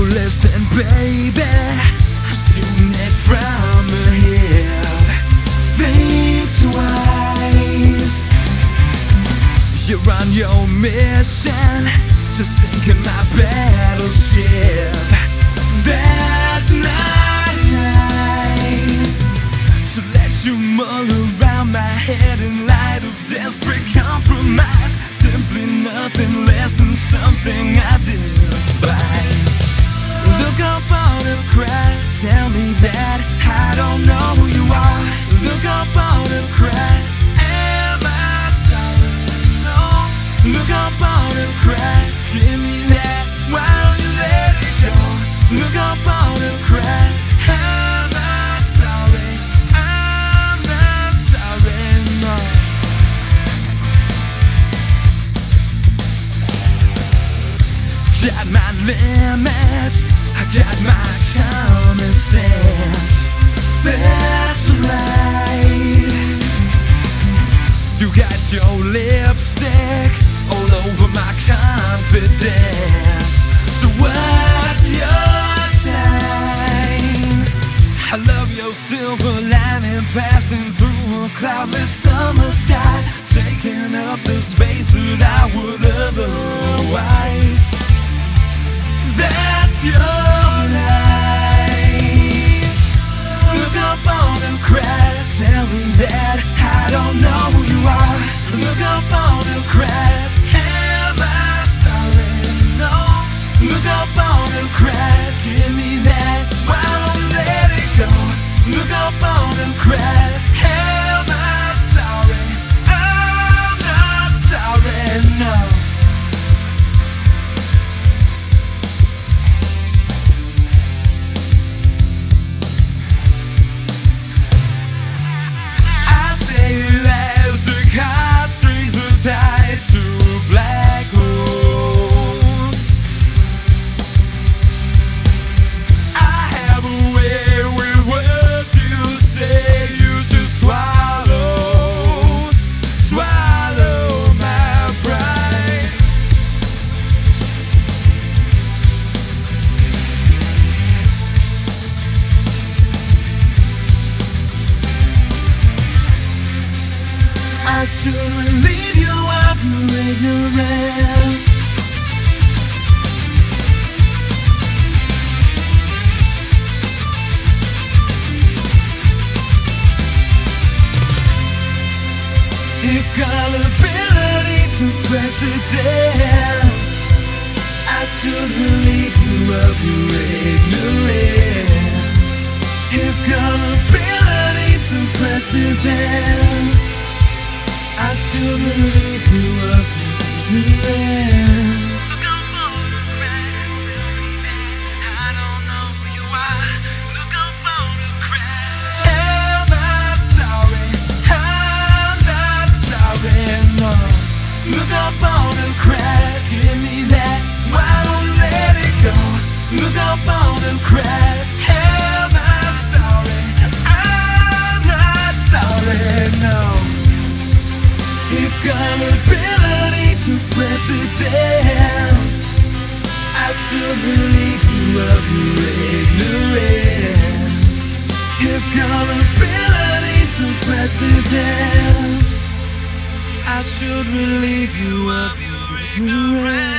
Listen, baby, I've seen it from here. Think twice. You're on your mission, just sinking my battleship. That's not nice. To let you mull around my head in light of desperate compromise. Simply nothing less than something Got my limits, I got my common sense. That's right. You got your lipstick all over my confidence. So what's your sign? I love your silver lining passing through a cloudless summer sky, taking up the space that I would otherwise. That's your up on and cry, should relieve you of your ignorance. If gullibility took precedence, I should relieve you of your ignorance. If gullibility took precedence, I should relieve you of your ignorance. Look tell me that I don't know who you are. Look up on the crack. Am I sorry? I'm not sorry, no. Look give me that. Why don't let it go? Look. If gullibility took precedence, I should relieve you of your ignorance. If gullibility took precedence, I should relieve you of your ignorance.